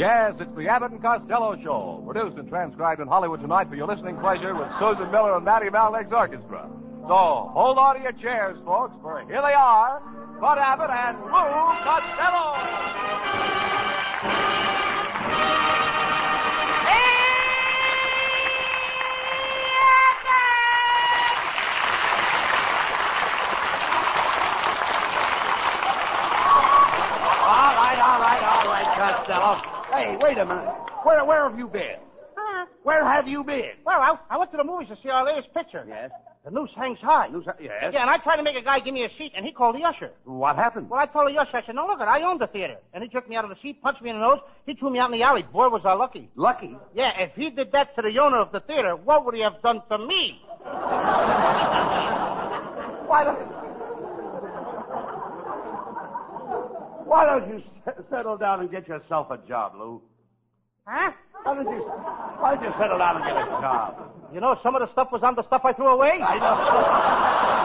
Yes, it's the Abbott and Costello Show, produced and transcribed in Hollywood tonight for your listening pleasure with Susan Miller and Matty Malneck's orchestra. So hold on to your chairs, folks, for here they are, Bud Abbott and Lou Costello. Costello. Hey, wait a minute. Where where have you been? Huh? Where have you been? Well, I, I went to the movies to see our latest picture. Yes. The noose hangs high. News- Yes. Yeah, and I tried to make a guy give me a seat, and he called the usher. What happened? Well, I told the usher, I said, no, look, it, I own the theater. And he took me out of the seat, punched me in the nose. He threw me out in the alley. Boy, was I lucky. Lucky. Yeah, if he did that to the owner of the theater, what would he have done to me? Why Why don't you s- settle down and get yourself a job, Lou? Huh? Why don't you Why don't you settle down and get a job? You know, some of the stuff was on the stuff I threw away. I know.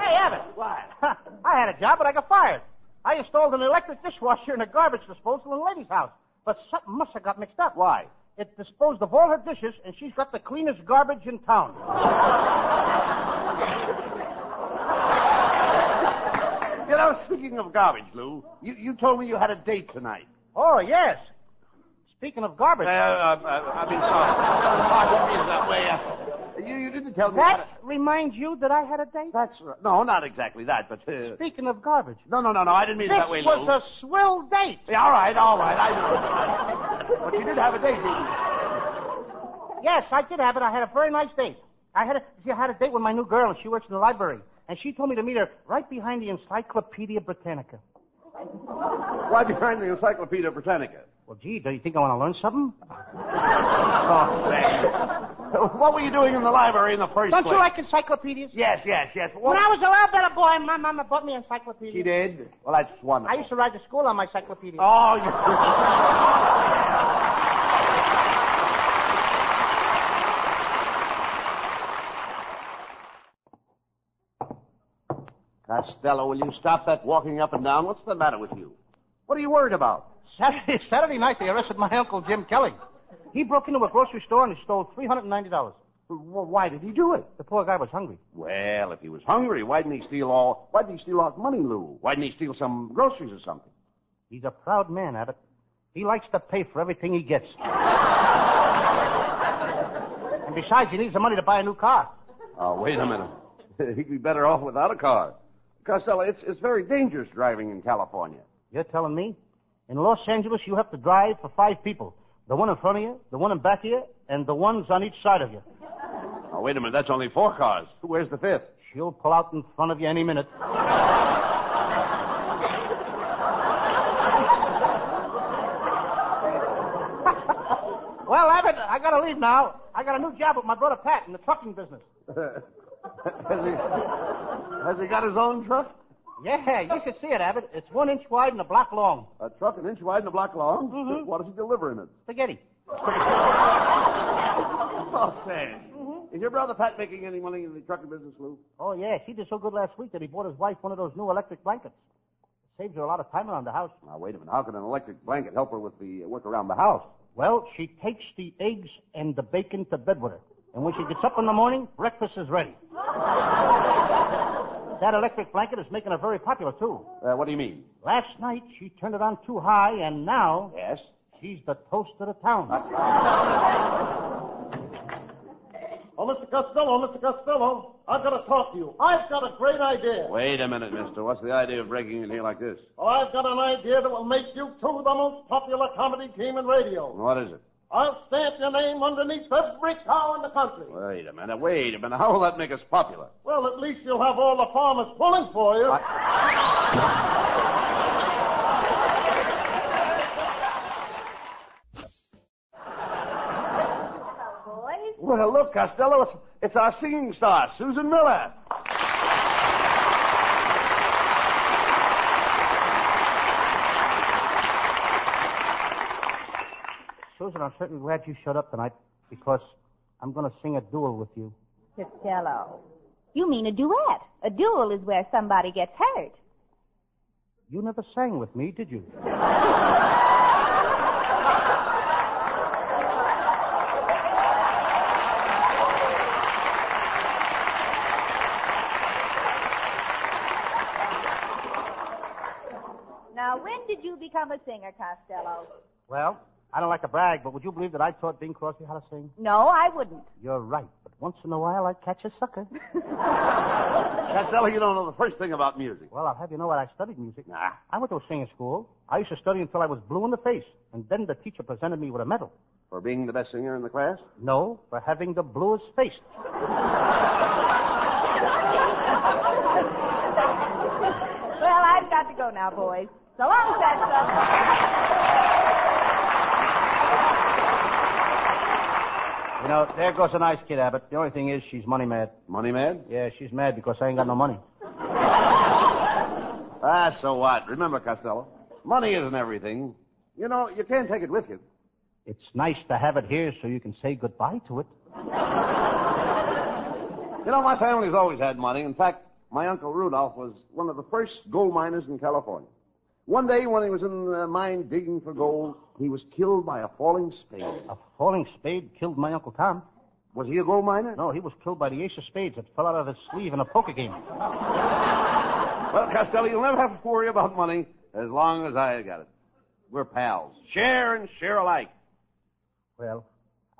Hey, Abbott. What? I had a job, but I got fired. I installed an electric dishwasher in a garbage disposal in a lady's house. But something must have got mixed up. Why? It disposed of all her dishes, and she's got the cleanest garbage in town. You know, speaking of garbage, Lou, you, you told me you had a date tonight. Oh, yes. Speaking of garbage, Uh, uh, uh, I mean, sorry. I didn't mean it that way. You, you didn't tell me. that how to- reminds you that I had a date? That's right. No, not exactly that, but uh, Speaking of garbage, no, no, no, no. I didn't mean it that way, This was Lou. a swell date. Yeah, all right, all right. I know. but you did have a date, didn't you? Yes, I did have it. I had a very nice date. I had a, see, I had a date with my new girl, and she works in the library. And she told me to meet her right behind the Encyclopedia Britannica. Why behind the Encyclopedia Britannica? Well, gee, don't you think I want to learn something? Oh, say. What were you doing in the library in the 1st Don't place? you like encyclopedias? Yes, yes, yes. When I was a little better boy, my mama bought me an encyclopedia. She did? Well, that's wonderful. I used to ride to school on my encyclopedia. Oh, you... Costello, will you stop that walking up and down? What's the matter with you? What are you worried about? Saturday, Saturday night, they arrested my uncle Jim Kelly. He broke into a grocery store and he stole three hundred and ninety dollars. Well, why did he do it? The poor guy was hungry. Well, if he was hungry, why didn't he steal all? Why didn't he steal all his money, Lou? Why didn't he steal some groceries or something? He's a proud man, Abbott. He likes to pay for everything he gets. and besides, he needs the money to buy a new car. Oh, wait a minute. He'd be better off without a car. Costello, it's it's very dangerous driving in California. You're telling me? In Los Angeles, you have to drive for five people. The one in front of you, the one in back of you, and the ones on each side of you. Oh, wait a minute. That's only four cars. Where's the fifth? She'll pull out in front of you any minute. well, Abbott, I gotta leave now. I got a new job with my brother Pat in the trucking business. has, he, has he got his own truck? Yeah, you should see it, Abbott. It's one inch wide and a block long. A truck an inch wide and a block long? Mm-hmm. What does he deliver in it? Spaghetti. Oh, Sam. Mm-hmm. Is your brother Pat making any money in the trucking business, Lou? Oh, yeah, she did so good last week that he bought his wife one of those new electric blankets. It saves her a lot of time around the house. Now, wait a minute. How can an electric blanket help her with the work around the house? Well, she takes the eggs and the bacon to bed with her. And when she gets up in the morning, breakfast is ready. that electric blanket is making her very popular, too. Uh, what do you mean? Last night, she turned it on too high, and now Yes. she's the toast of the town. Oh, Mr. Costello, Mr. Costello, I've got to talk to you. I've got a great idea. Wait a minute, mister. What's the idea of breaking in here like this? Oh, I've got an idea that will make you two the most popular comedy team in radio. What is it? I'll stamp your name underneath every cow in the country. Wait a minute. Wait a minute. How will that make us popular? Well, at least you'll have all the farmers pulling for you. boys. Well, look, Costello, it's, it's our singing star, Susan Miller. Susan, I'm certainly glad you showed up tonight because I'm going to sing a duel with you. Costello. You mean a duet. A duel is where somebody gets hurt. You never sang with me, did you? Now, when did you become a singer, Costello? Well, I don't like to brag, but would you believe that I taught Bing Crosby how to sing? No, I wouldn't. You're right, but once in a while I catch a sucker. Costello, you don't know the first thing about music. Well, I'll have you know what I studied music. Nah. I went to a singing school. I used to study until I was blue in the face, and then the teacher presented me with a medal. For being the best singer in the class? No, for having the bluest face. Well, I've got to go now, boys. So long, Costello. You know, there goes a nice kid, Abbott. The only thing is she's money mad. Money mad? Yeah, she's mad because I ain't got no money. Ah, so what? Remember, Costello, money isn't everything. You know, you can't take it with you. It's nice to have it here so you can say goodbye to it. You know, my family's always had money. In fact, my Uncle Rudolph was one of the first gold miners in California. One day when he was in the mine digging for gold, he was killed by a falling spade. A falling spade killed my Uncle Tom. Was he a gold miner? No, he was killed by the ace of spades that fell out of his sleeve in a poker game. Well, Costello, you'll never have to worry about money as long as I got it. We're pals. Share and share alike. Well,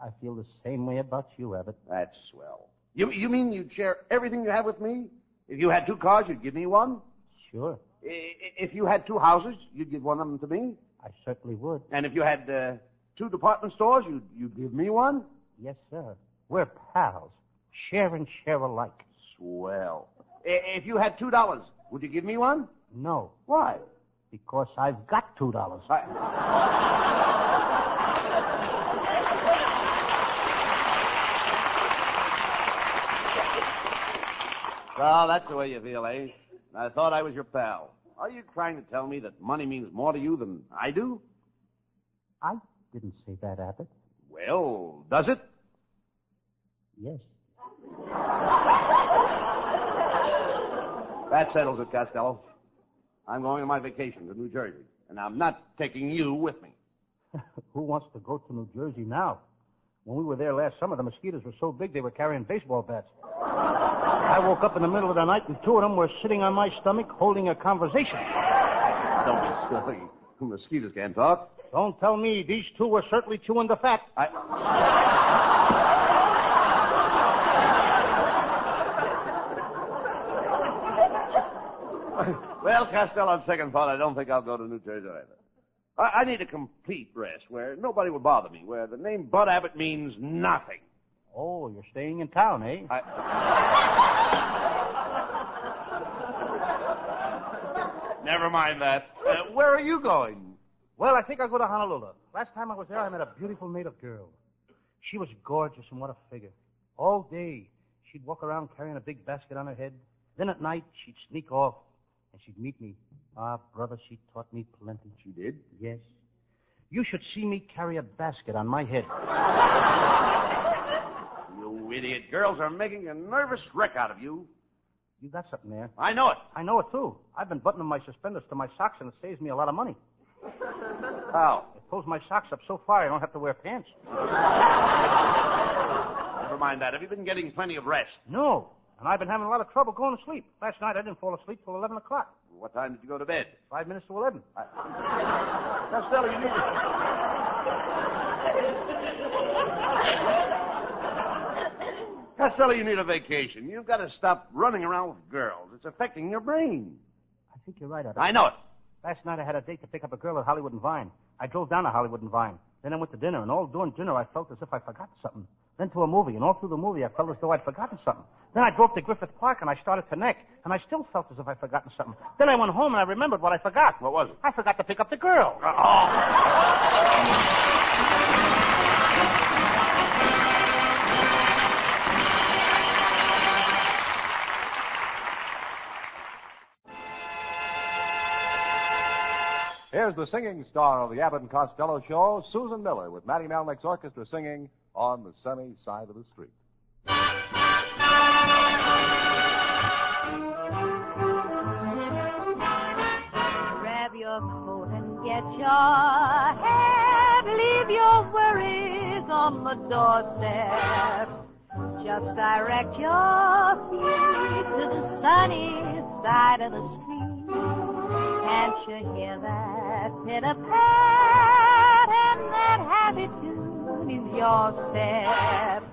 I feel the same way about you, Abbott. That's swell. You, you mean you'd share everything you have with me? If you had two cars, you'd give me one? Sure, If you had two houses, you'd give one of them to me? I certainly would. And if you had uh, two department stores, you'd, you'd give me one? Yes, sir. We're pals. Share and share alike. Swell. If you had two dollars, would you give me one? No, Why? because I've got two dollars. I... Well, that's the way you feel, eh? I thought I was your pal. Are you trying to tell me that money means more to you than I do? I didn't say that, Abbott. Well, does it? Yes. That settles it, Costello. I'm going on my vacation to New Jersey, and I'm not taking you with me. Who wants to go to New Jersey now? When we were there last summer, the mosquitoes were so big they were carrying baseball bats. I woke up in the middle of the night and two of them were sitting on my stomach holding a conversation. Don't be silly. Mosquitoes can't talk. Don't tell me these two were certainly chewing the fat. I... well, Costello, on second thought, I don't think I'll go to New Jersey either. I, I need a complete rest where nobody will bother me, where the name Bud Abbott means nothing. Oh, you're staying in town, eh? I... Never mind that. Uh, where are you going? Well, I think I'll go to Honolulu. Last time I was there, I met a beautiful native girl. She was gorgeous and what a figure. All day, she'd walk around carrying a big basket on her head. Then at night, she'd sneak off and she'd meet me. Ah, brother, she taught me plenty. She did? Yes. You should see me carry a basket on my head. You idiot. Girls are making a nervous wreck out of you. You got something there. I know it. I know it, too. I've been buttoning my suspenders to my socks, and it saves me a lot of money. How? It pulls my socks up so far I don't have to wear pants. Never mind that. Have you been getting plenty of rest? No. And I've been having a lot of trouble going to sleep. Last night I didn't fall asleep till 11 o'clock. What time did you go to bed? Five minutes to 11. Costello, you need Costello, you need a vacation. You've got to stop running around with girls. It's affecting your brain. I think you're right, Abbott. I know it. Last night I had a date to pick up a girl at Hollywood and Vine. I drove down to Hollywood and Vine. Then I went to dinner, and all during dinner I felt as if I'd forgotten something. Then to a movie, and all through the movie I felt as though I'd forgotten something. Then I drove to Griffith Park, and I started to neck, and I still felt as if I'd forgotten something. Then I went home, and I remembered what I forgot. What was it? I forgot to pick up the girl. Here's the singing star of the Abbott and Costello Show, Susan Miller, with Matty Malneck's orchestra singing on the sunny side of the street. Grab your coat and get your hat. Leave your worries on the doorstep. Just direct your feet to the sunny side of the street. Can't you hear that pitter pat? And that happy tune is your step.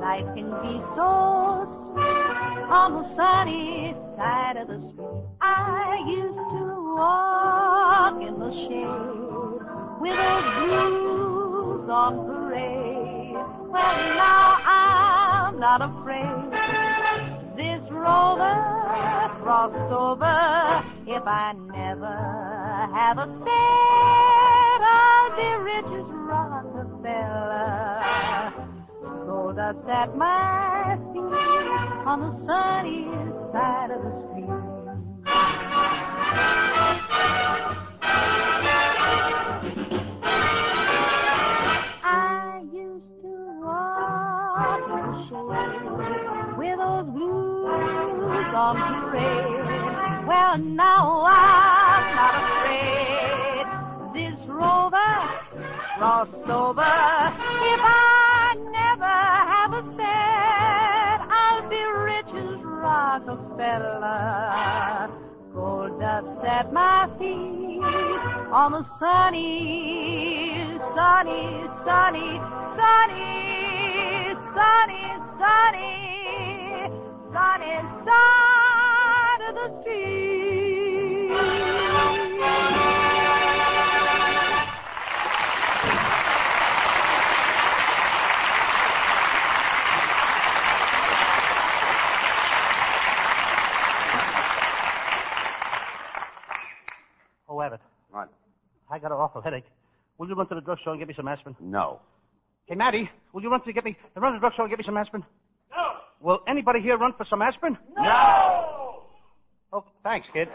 Life can be so sweet on the sunny side of the street. I used to walk in the shade with those blues on parade. Well, now I'm not afraid. This rover crossed over. If I never have a cent, I'll be rich as Rockefeller gold dust at my feet on the sunny side of the crossed over. If I never have a cent, I'll be rich as Rockefeller. Gold dust at my feet on the sunny, sunny, sunny, sunny, sunny, sunny, sunny side you run to the drugstore and get me some aspirin? No. Hey, Matty, will you run to get me run to the drugstore and get me some aspirin? No. Will anybody here run for some aspirin? No! Oh, thanks, kid.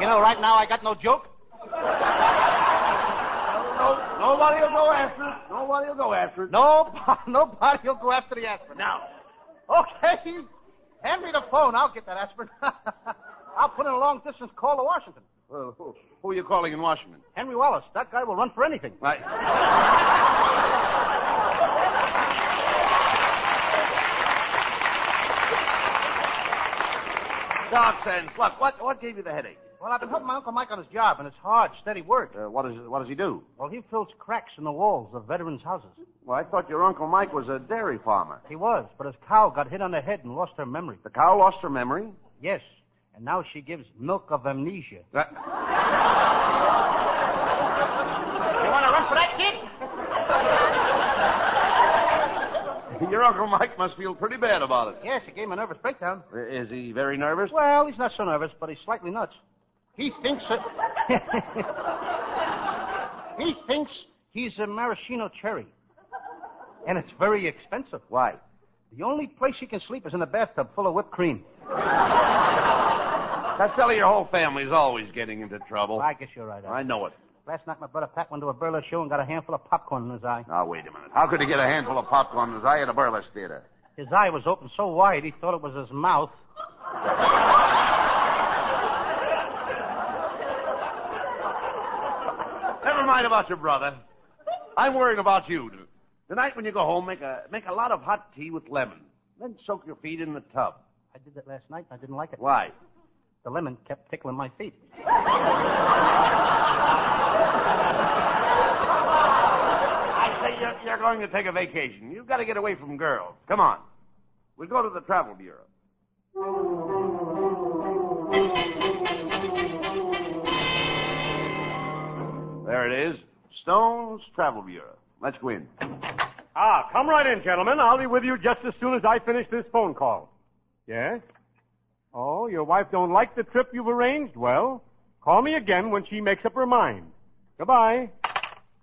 You know, right now I got no joke. No, nobody will go after it. Nobody will go after it. No, nobody will go after the aspirin. Now, okay, hand me the phone. I'll get that aspirin. I'll put in a long distance call to Washington. Well, who, who are you calling in Washington? Henry Wallace, that guy will run for anything. Right. Doc sense. Look, what what gave you the headache? Well, I've been helping my Uncle Mike on his job, and it's hard, steady work. Uh, what is what does he do? Well, he fills cracks in the walls of veterans' houses. Well, I thought your Uncle Mike was a dairy farmer. He was, but his cow got hit on the head and lost her memory. The cow lost her memory. Yes, and now she gives milk of amnesia. That- You want to run for that, kid? your Uncle Mike must feel pretty bad about it. Yes, he gave him a nervous breakdown. Uh, Is he very nervous? Well, he's not so nervous, but he's slightly nuts. He thinks that. he thinks he's a maraschino cherry. And it's very expensive. Why? The only place he can sleep is in a bathtub full of whipped cream. Costello, your whole family's always getting into trouble. I guess you're right. I know it. Last night, my brother Pat went to a burlesque show and got a handful of popcorn in his eye. Now, wait a minute. How could he get a handful of popcorn in his eye at a burlesque theater? His eye was open so wide he thought it was his mouth. Mind about your brother. I'm worrying about you. Tonight when you go home, make a make a lot of hot tea with lemon. Then soak your feet in the tub. I did that last night and I didn't like it. Why? The lemon kept tickling my feet. I say you're, you're going to take a vacation. You've got to get away from girls. Come on. We'll go to the travel bureau. There it is. Stone's Travel Bureau. Let's go in. Ah, come right in, gentlemen. I'll be with you just as soon as I finish this phone call. Yes? Oh, your wife don't like the trip you've arranged? Well, call me again when she makes up her mind. Goodbye.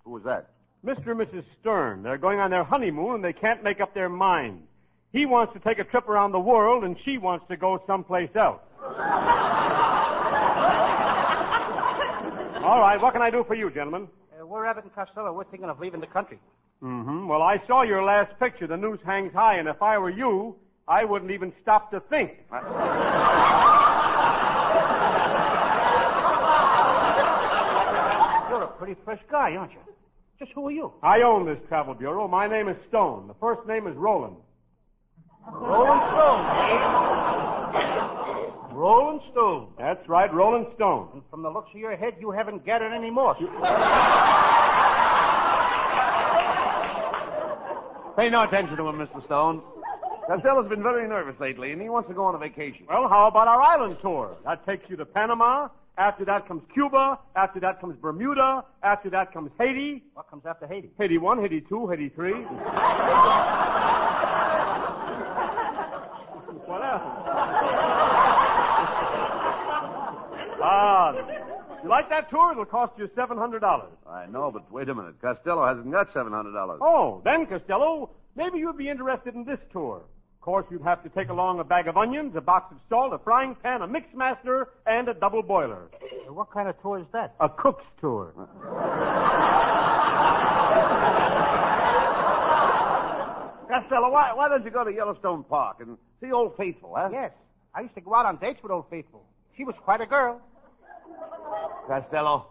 Who was that? Mr. and Mrs. Stern. They're going on their honeymoon and they can't make up their mind. He wants to take a trip around the world and she wants to go someplace else. Right, what can I do for you, gentlemen? Uh, we're Abbott and Costello. We're thinking of leaving the country. Mm-hmm. Well, I saw your last picture. The noose hangs high, and if I were you, I wouldn't even stop to think. You're a pretty fresh guy, aren't you? Just who are you? I own this travel bureau. My name is Stone. The first name is Roland. Roland Stone? Rolling Stone. That's right, Rolling Stone. And from the looks of your head, you haven't gathered any moss. Pay no attention to him, Mr. Stone. Costello's been very nervous lately, and he wants to go on a vacation. Well, how about our island tour? That takes you to Panama. After that comes Cuba. After that comes Bermuda. After that comes Haiti. What comes after Haiti? Haiti 1, Haiti 2, Haiti 3. what happened? Ah, you like that tour? It'll cost you $700. I know, but wait a minute. Costello hasn't got $700. Oh, then, Costello, maybe you'd be interested in this tour. Of course, you'd have to take along a bag of onions, a box of salt, a frying pan, a mix master, and a double boiler. What kind of tour is that? A cook's tour. Costello, why, why don't you go to Yellowstone Park and see Old Faithful, huh? Yes. I used to go out on dates with Old Faithful. She was quite a girl. Costello,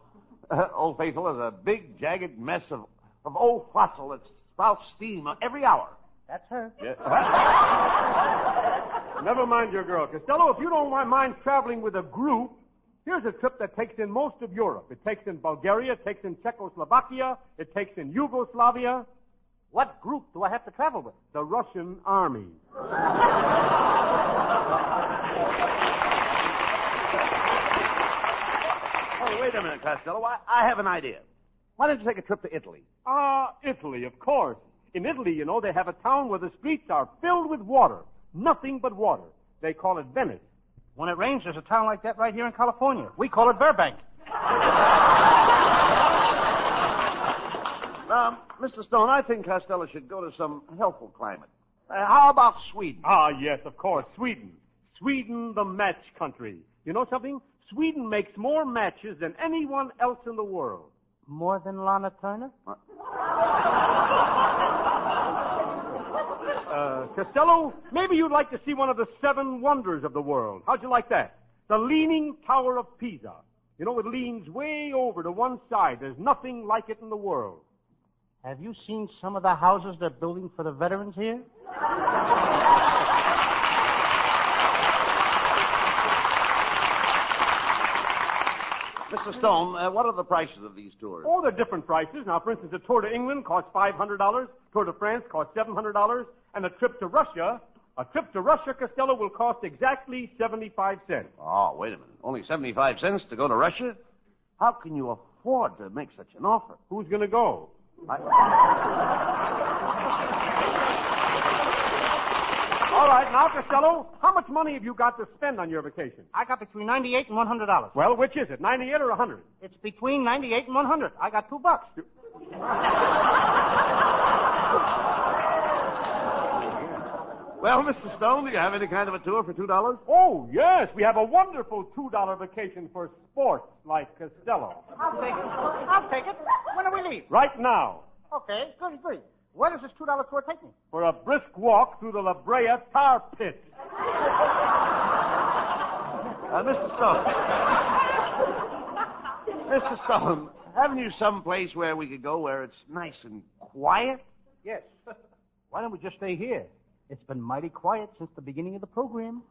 Old Faithful is a big, jagged mess of, of old fossil that spouts steam uh, every hour. That's her. Never mind your girl. Costello, if you don't mind traveling with a group, here's a trip that takes in most of Europe. It takes in Bulgaria, it takes in Czechoslovakia, it takes in Yugoslavia, What group do I have to travel with? the Russian army. Oh, wait a minute, Costello. I, I have an idea. Why don't you take a trip to Italy? Ah, Italy, of course. In Italy, you know, they have a town where the streets are filled with water. Nothing but water. They call it Venice. When it rains, there's a town like that right here in California. We call it Burbank. Um, Mr. Stone, I think Costello should go to some healthful climate. Uh, how about Sweden? Ah, yes, of course, Sweden. Sweden, the match country. You know something? Sweden makes more matches than anyone else in the world. More than Lana Turner? Uh, Costello, maybe you'd like to see one of the seven wonders of the world. How'd you like that? The Leaning Tower of Pisa. You know, it leans way over to one side. There's nothing like it in the world. Have you seen some of the houses they're building for the veterans here? Mr. Stone, uh, what are the prices of these tours? Oh, they're different prices. Now, for instance, a tour to England costs $500, tour to France costs $700, and a trip to Russia, a trip to Russia, Costello, will cost exactly 75 cents. Oh, wait a minute. Only 75 cents to go to Russia? How can you afford to make such an offer? Who's going to go? I... All right, now, Costello, how much money have you got to spend on your vacation? I got between ninety-eight and one hundred dollars. Well, which is it, 98 or 100? It's between ninety-eight and one hundred. I got two bucks. Well, Mr. Stone, do you have any kind of a tour for $2? Oh, yes, we have a wonderful $2 vacation for sports like Costello. I'll take it. I'll take it. When do we leave? Right now, Okay, goody, goody. Where does this two dollar tour take me? for a brisk walk through the La Brea tar pit. Uh, Mr. Stone. Mr. Stone, haven't you some place where we could go where it's nice and quiet? Yes. Why don't we just stay here? It's been mighty quiet since the beginning of the program.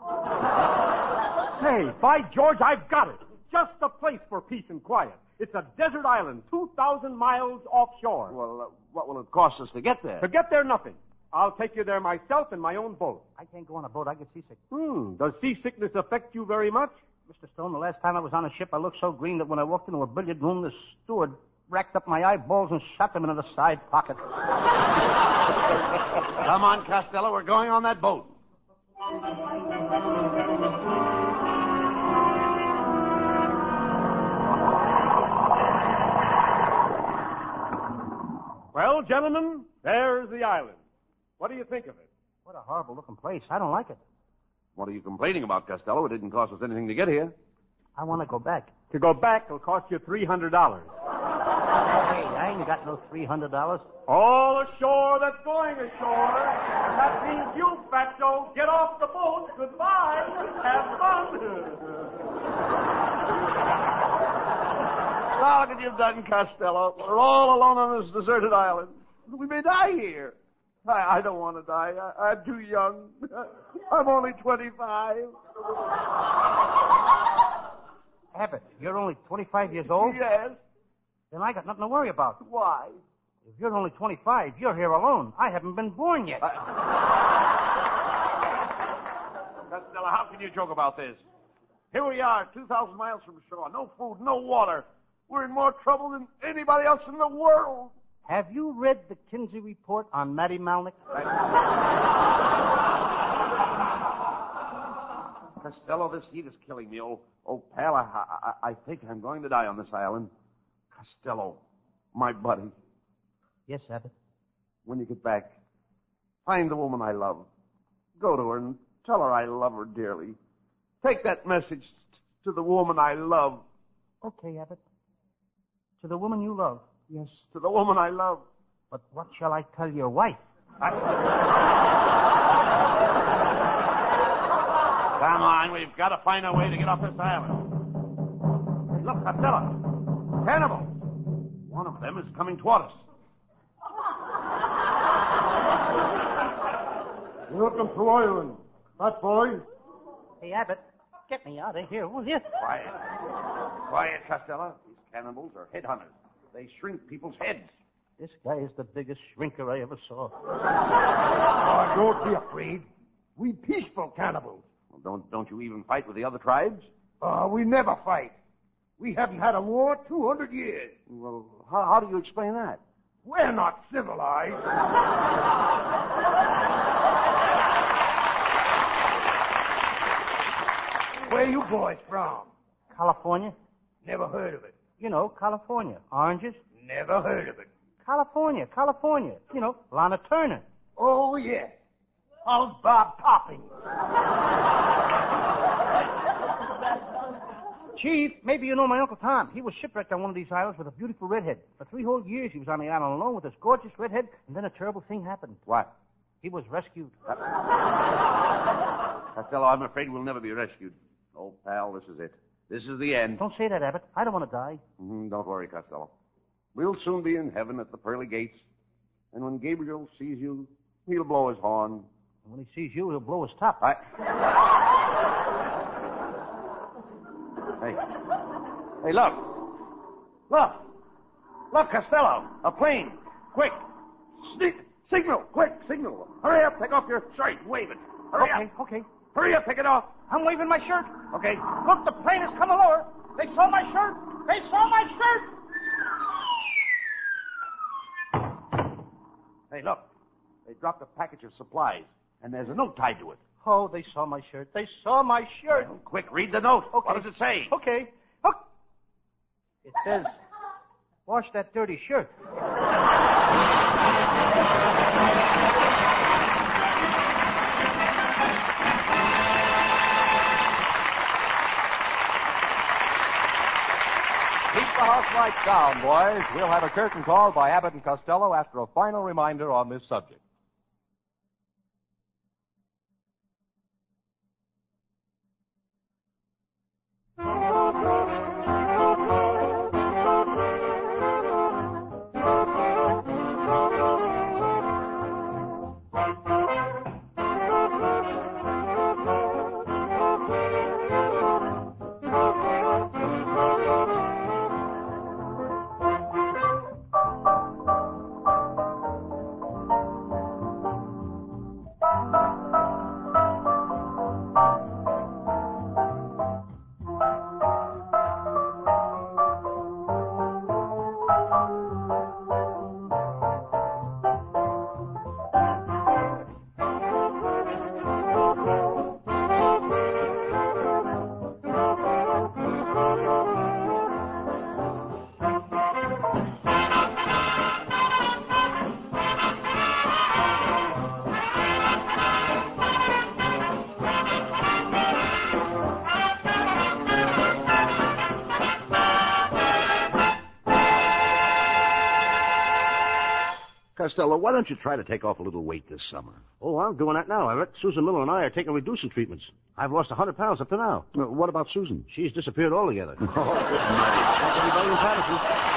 Say, by George, I've got it. Just the place for peace and quiet. It's a desert island, 2,000 miles offshore. Well, uh, what will it cost us to get there? To get there, nothing. I'll take you there myself in my own boat. I can't go on a boat. I get seasick. Hmm, does seasickness affect you very much? Mr. Stone, the last time I was on a ship, I looked so green that when I walked into a billiard room, the steward racked up my eyeballs and shot them into the side pocket. Come on, Costello, we're going on that boat. Well, gentlemen, there's the island. What do you think of it? What a horrible looking place. I don't like it. What are you complaining about, Costello? It didn't cost us anything to get here. I want to go back. To go back will cost you $300. Hey, I ain't got no $300. All ashore that's going ashore. And that means you, Fatso, get off the boat. Goodbye. Have fun. Look what you've done, Costello. We're all alone on this deserted island. We may die here. I, I don't want to die. I, I'm too young. I'm only 25. Abbott, you're only 25 years old? Yes. Then I got nothing to worry about. Why? If you're only 25, you're here alone. I haven't been born yet. Costello, how can you joke about this? Here we are, 2,000 miles from shore. No food, no water. We're in more trouble than anybody else in the world. Have you read the Kinsey report on Matty Malneck? Costello, this heat is killing me. Oh, oh, pal, I, I, I think I'm going to die on this island. Costello, my buddy, Yes, Abbott. when you get back, find the woman I love. Go to her and tell her I love her dearly. Take that message t- to the woman I love. Okay, Abbott. To the woman you love. Yes, to the woman I love. But what shall I tell your wife? Come on, we've got to find a way to get off this island. Hey, look, Costello. Cannibals. One of them is coming toward us. Welcome to Ireland. That boy. Hey, Abbott, get me out of here, will you? Quiet. Quiet, Costello. These cannibals are headhunters. They shrink people's heads. This guy is the biggest shrinker I ever saw. Oh, don't be afraid. We peaceful cannibals. Well, don't, don't you even fight with the other tribes? Uh, we never fight. We haven't had a war 200 years. Well, how, how do you explain that? We're not civilized. Where you boys from? California? Never heard of it. You know, California. Oranges? Never heard of it. California, California. You know, Lana Turner. Oh, yes. How's Bob Topping? Chief, maybe you know my Uncle Tom. He was shipwrecked on one of these islands with a beautiful redhead. For three whole years he was on the island alone with this gorgeous redhead, and then a terrible thing happened. What? He was rescued. Costello, I'm afraid we'll never be rescued. Oh, pal, this is it. This is the end. Don't say that, Abbott. I don't want to die. Mhm, don't worry, Costello. We'll soon be in heaven at the pearly gates. And when Gabriel sees you, he'll blow his horn. And when he sees you, he'll blow his top. I... hey. Hey, look. Look. Look, Costello. A plane. Quick. Sneak. Signal. Quick. Signal. Hurry up. Take off your shirt. Wave it. Hurry okay, up. okay. Hurry up. Take it off. I'm waving my shirt. Okay. Look, the plane is coming lower. They saw my shirt. They saw my shirt. Hey, look. They dropped a package of supplies, and there's a note tied to it. Oh, they saw my shirt. They saw my shirt. Well, quick, read the note. Okay. What does it say? Okay. Look. It says, wash that dirty shirt. Lights down, boys. We'll have a curtain call by Abbott and Costello after a final reminder on this subject. Costello, why don't you try to take off a little weight this summer? Oh, I'm doing that now, Everett. Susan Miller and I are taking reducing treatments. I've lost a hundred pounds up to now. Uh, what about Susan? She's disappeared altogether. Oh. Everybody in Paterson.